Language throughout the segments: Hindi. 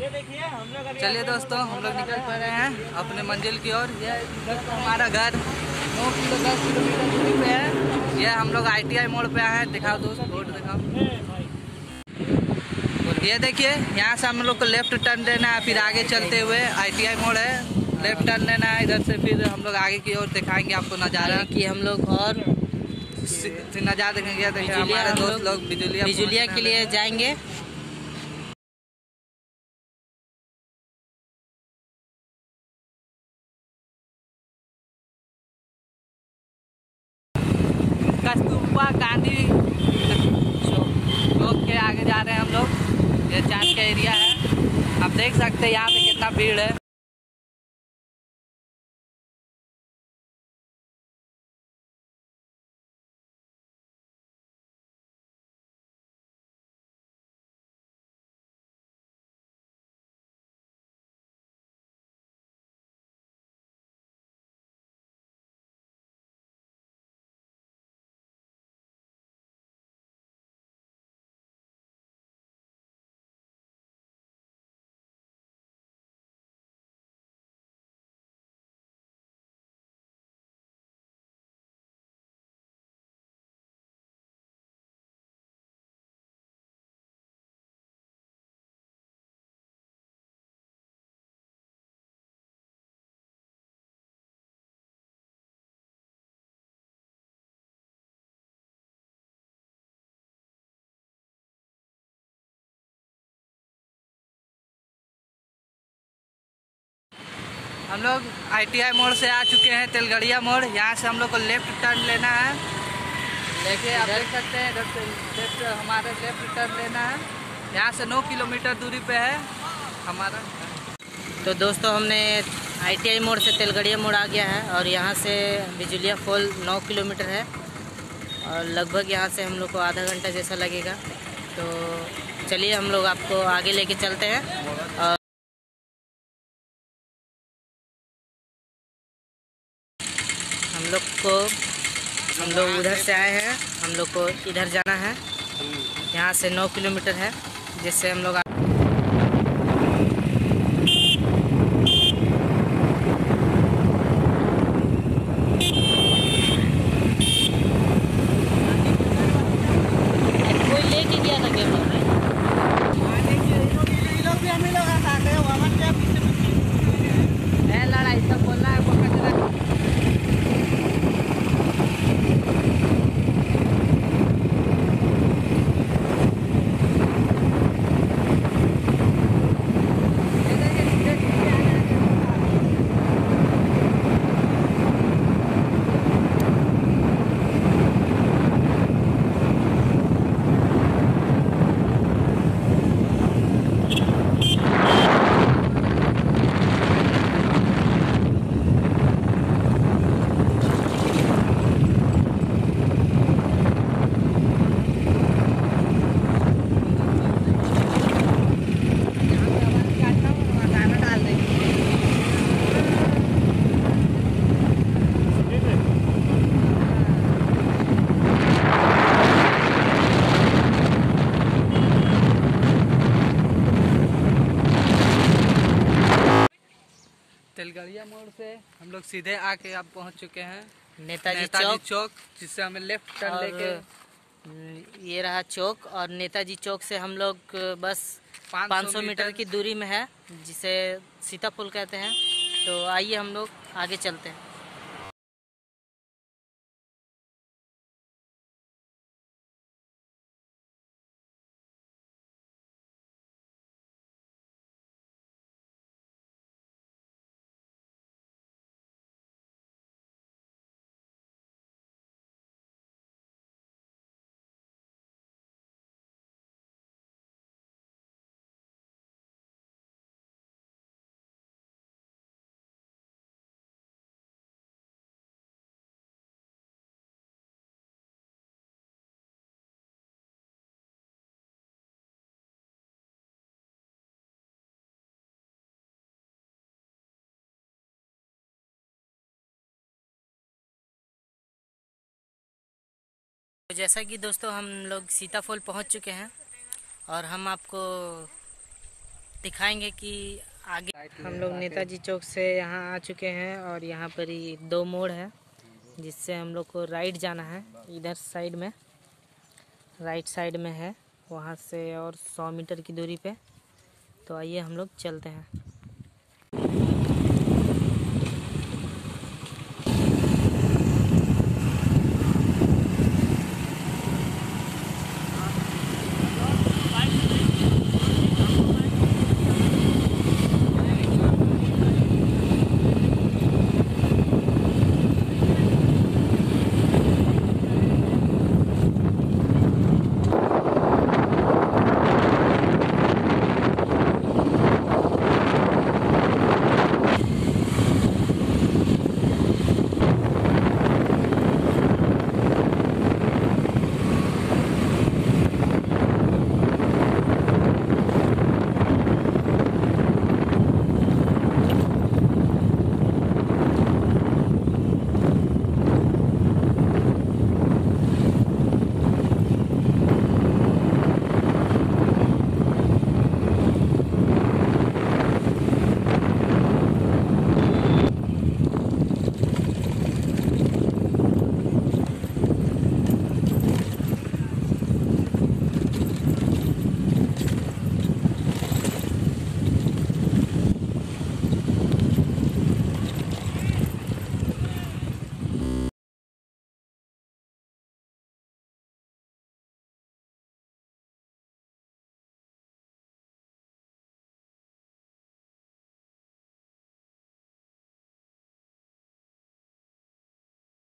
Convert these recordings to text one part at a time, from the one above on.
ये देखिए हम लोग है चलिए दोस्तों, हम लोग निकल पा रहे हैं अपने मंजिल की ओर। यह हमारा घर, नौ किलो दस किलोमीटर दूरी पे है। यह हम लोग आईटीआई मोड़ पे आए हैं। दिखाओ दोस्त रोड दिखाओ। ये देखिए, यहाँ से हम लोग को लेफ़्ट टर्न लेना है, फिर आगे चलते हुए आईटीआई मोड़ है। लेफ़्ट टर्न लेना है इधर से फिर हम लोग आगे की ओर दिखाएँगे आपको नज़ारा। कि हम लोग और नज़ारा देखेंगे हमारे दोस्त लोग लोग बिजुलिया बिजुलिया के लिए जाएँगे। कस्तूरबा गांधी चौक के आगे जा रहे हैं हम लोग। ये चाँद का एरिया है। आप देख सकते हैं यहाँ पे कितना भीड़ है। हम लोग आईटीआई मोड़ से आ चुके हैं तेलगड़िया मोड़। यहाँ से हम लोग को लेफ़्ट टर्न लेना है। देखिए आप देख सकते हैं इधर से लेफ़्ट हमारा लेफ़्ट टर्न लेना है। यहाँ से नौ किलोमीटर दूरी पे है हमारा। तो दोस्तों हमने आईटीआई मोड़ से तेलगड़िया मोड़ आ गया है और यहाँ से बिजुलिया फॉल नौ किलोमीटर है। और लगभग यहाँ से हम लोग को आधा घंटा जैसा लगेगा। तो चलिए हम लोग आपको आगे लेके चलते हैं और हम लोग को हम लोग उधर से आए हैं। हम लोग को इधर जाना है। यहाँ से नौ किलोमीटर है, जिससे हम लोग आ- कोई लेके गया था कैमरा में ये लोग भी हम ही लोग साथ हैं वमन के पीछे पीछे है लड़ाई सब बोलना है पकड़ के रख। तेलगड़िया मोड़ से हम लोग सीधे आके आप पहुँच चुके हैं। नेताजी नेता चौक। चौक जिससे हमें लेफ़्ट टर्न लेके ये रहा चौक। और नेताजी चौक से हम लोग बस 500 500 मीटर की दूरी में है जिसे सीतापुल कहते हैं। तो आइए हम लोग आगे चलते हैं। तो जैसा कि दोस्तों हम लोग सीताफॉल पहुँच चुके हैं और हम आपको दिखाएँगे कि आगे हम लोग नेताजी चौक से यहाँ आ चुके हैं और यहाँ पर ही दो मोड़ है, जिससे हम लोग को राइट जाना है, इधर साइड में, राइट साइड में है, वहाँ से और 100 मीटर की दूरी पे। तो आइए हम लोग चलते हैं।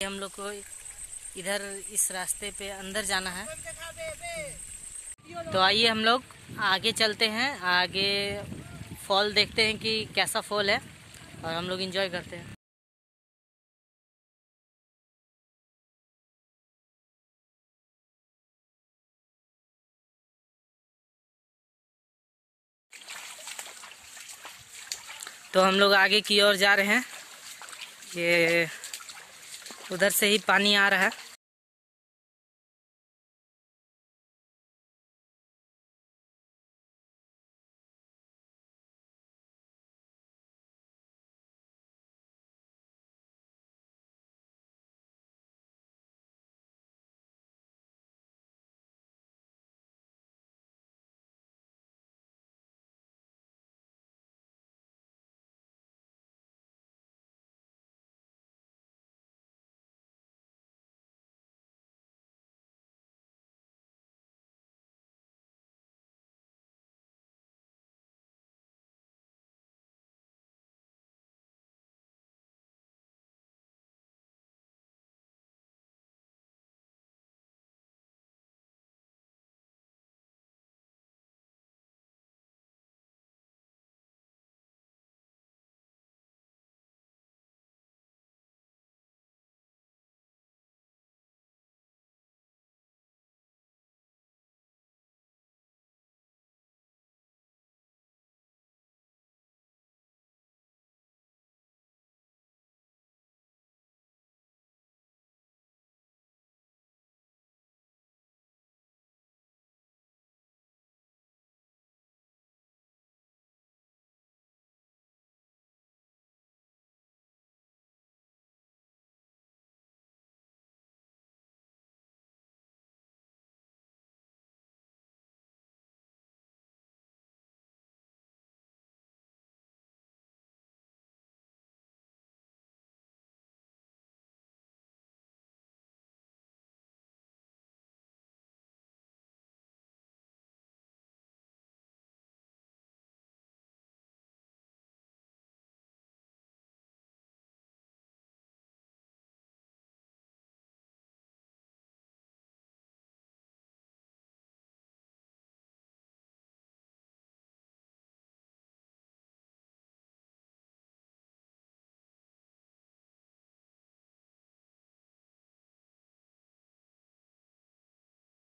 हम लोग को इधर इस रास्ते पे अंदर जाना है। तो आइए हम लोग आगे चलते हैं, आगे फॉल देखते हैं कि कैसा फॉल है और हम लोग एंजॉय करते हैं। तो हम लोग आगे की ओर जा रहे हैं। ये उधर से ही पानी आ रहा है।